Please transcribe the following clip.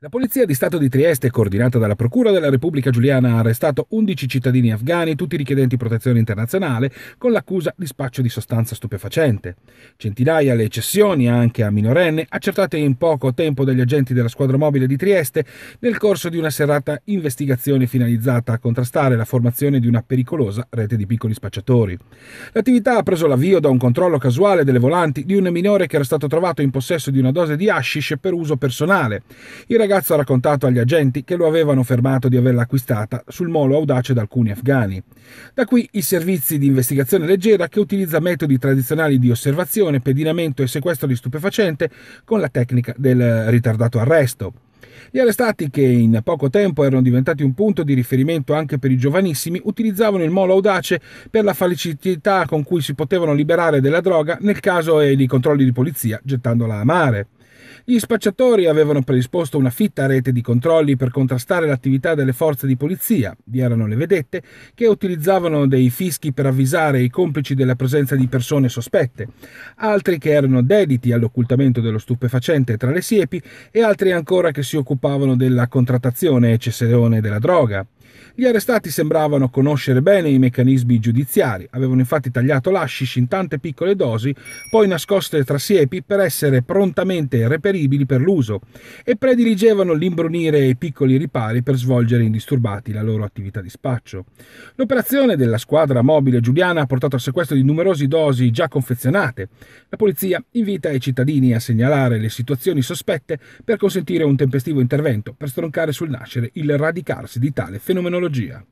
La Polizia di Stato di Trieste, coordinata dalla Procura della Repubblica Giuliana, ha arrestato 11 cittadini afghani, tutti richiedenti protezione internazionale, con l'accusa di spaccio di sostanza stupefacente. Centinaia le cessioni, anche a minorenne, accertate in poco tempo dagli agenti della squadra mobile di Trieste nel corso di una serrata investigazione finalizzata a contrastare la formazione di una pericolosa rete di piccoli spacciatori. L'attività ha preso l'avvio da un controllo casuale delle volanti di un minore che era stato trovato in possesso di una dose di hashish per uso personale. Il ragazzo ha raccontato agli agenti che lo avevano fermato di averla acquistata sul molo audace da alcuni afghani. Da qui i servizi di investigazione leggera che utilizza metodi tradizionali di osservazione, pedinamento e sequestro di stupefacente con la tecnica del ritardato arresto. Gli arrestati, che in poco tempo erano diventati un punto di riferimento anche per i giovanissimi, utilizzavano il molo audace per la facilità con cui si potevano liberare della droga nel caso di controlli di polizia, gettandola a mare. Gli spacciatori avevano predisposto una fitta rete di controlli per contrastare l'attività delle forze di polizia. Vi erano le vedette che utilizzavano dei fischi per avvisare i complici della presenza di persone sospette, altri che erano dediti all'occultamento dello stupefacente tra le siepi e altri ancora che si occupavano della contrattazione e cessione della droga. Gli arrestati sembravano conoscere bene i meccanismi giudiziari, avevano infatti tagliato l'ashish in tante piccole dosi, poi nascoste tra siepi per essere prontamente reperibili per l'uso, e prediligevano l'imbrunire i piccoli ripari per svolgere indisturbati la loro attività di spaccio. L'operazione della squadra mobile giuliana ha portato al sequestro di numerose dosi già confezionate. La polizia invita i cittadini a segnalare le situazioni sospette per consentire un tempestivo intervento per stroncare sul nascere il radicarsi di tale fenomenologia.